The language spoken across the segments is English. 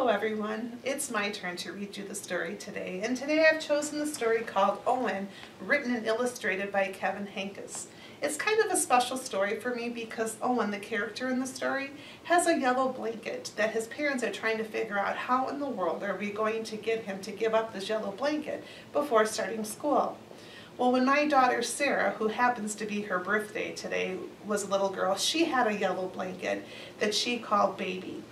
Hello everyone, it's my turn to read you the story today, and today I've chosen the story called Owen, written and illustrated by Kevin Henkes. It's kind of a special story for me because Owen, the character in the story, has a yellow blanket that his parents are trying to figure out how in the world are we going to get him to give up this yellow blanket before starting school. Well, when my daughter Sarah, who happens to be her birthday today, was a little girl, she had a yellow blanket that she called Baby.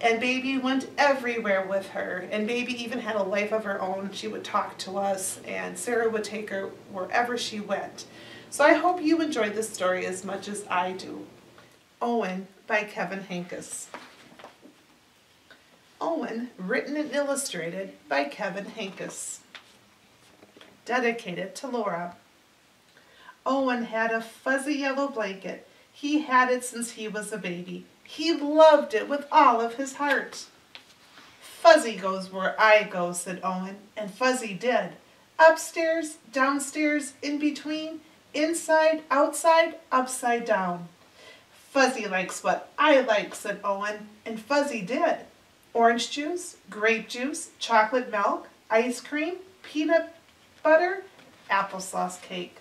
And Baby went everywhere with her, and Baby even had a life of her own. She would talk to us, and Sarah would take her wherever she went. So I hope you enjoyed this story as much as I do. Owen by Kevin Henkes. Owen, written and illustrated by Kevin Henkes. Dedicated to Laura. Owen had a fuzzy yellow blanket. He had it since he was a baby. He loved it with all of his heart. Fuzzy goes where I go, said Owen, and Fuzzy did. Upstairs, downstairs, in between, inside, outside, upside down. Fuzzy likes what I like, said Owen, and Fuzzy did. Orange juice, grape juice, chocolate milk, ice cream, peanut butter, applesauce cake.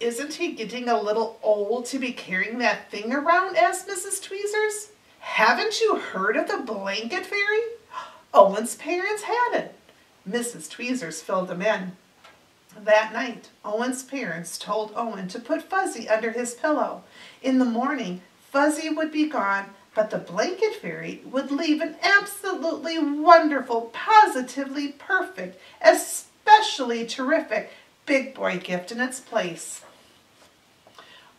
Isn't he getting a little old to be carrying that thing around? asked Mrs. Tweezers. Haven't you heard of the blanket fairy? Owen's parents had it. Mrs. Tweezers filled him in. That night, Owen's parents told Owen to put Fuzzy under his pillow. In the morning, Fuzzy would be gone, but the blanket fairy would leave an absolutely wonderful, positively perfect, especially terrific big boy gift in its place.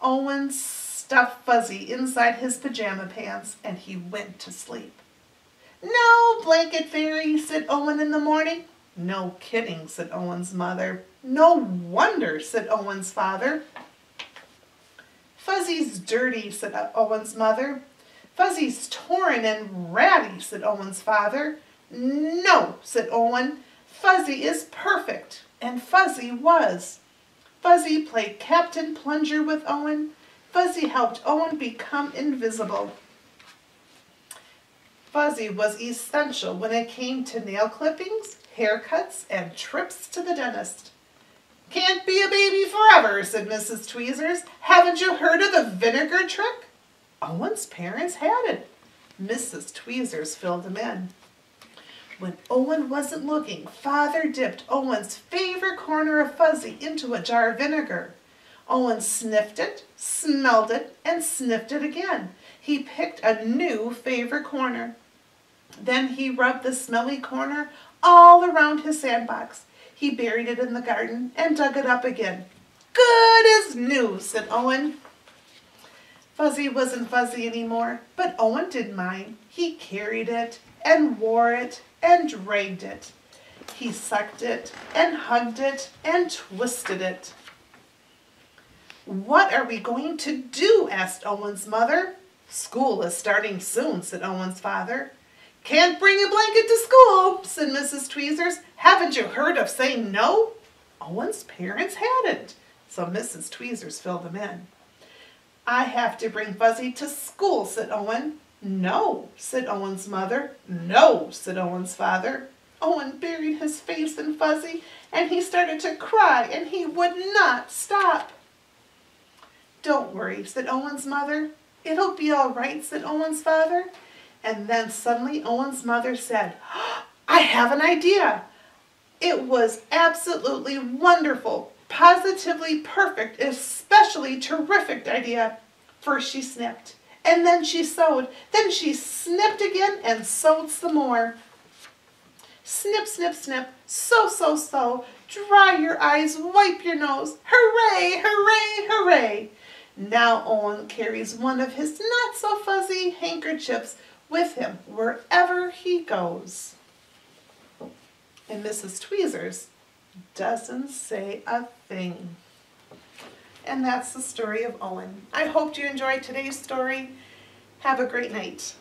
Owen stuffed Fuzzy inside his pajama pants and he went to sleep. No, blanket fairy, said Owen in the morning. No kidding, said Owen's mother. No wonder, said Owen's father. Fuzzy's dirty, said Owen's mother. Fuzzy's torn and ratty, said Owen's father. No, said Owen. Fuzzy is perfect. And Fuzzy was. Fuzzy played Captain Plunger with Owen. Fuzzy helped Owen become invisible. Fuzzy was essential when it came to nail clippings, haircuts, and trips to the dentist. Can't be a baby forever, said Mrs. Tweezers. Haven't you heard of the vinegar trick? Owen's parents had it. Mrs. Tweezers filled him in. When Owen wasn't looking, Father dipped Owen's favorite corner of fuzzy into a jar of vinegar. Owen sniffed it, smelled it, and sniffed it again. He picked a new favorite corner. Then he rubbed the smelly corner all around his sandbox. He buried it in the garden and dug it up again. Good as new, said Owen. Fuzzy wasn't fuzzy anymore, but Owen didn't mind. He carried it and wore it and dragged it. He sucked it and hugged it and twisted it. What are we going to do? asked Owen's mother. School is starting soon, said Owen's father. Can't bring a blanket to school, said Mrs. Tweezers. Haven't you heard of saying no? Owen's parents hadn't, so Mrs. Tweezers filled them in. I have to bring Fuzzy to school, said Owen. No, said Owen's mother. No, said Owen's father. Owen buried his face in Fuzzy and he started to cry and he would not stop. Don't worry, said Owen's mother. It'll be all right, said Owen's father. And then suddenly Owen's mother said, I have an idea. It was absolutely wonderful, positively perfect, especially terrific idea. First she snipped and then she sewed. Then she snipped again and sewed some more. Snip, snip, snip, sew, sew, sew, dry your eyes, wipe your nose, hooray, hooray, hooray. Now Owen carries one of his not so fuzzy handkerchiefs with him wherever he goes. And Mrs. Tweezers doesn't say a thing. And that's the story of Owen. I hope you enjoyed today's story. Have a great night.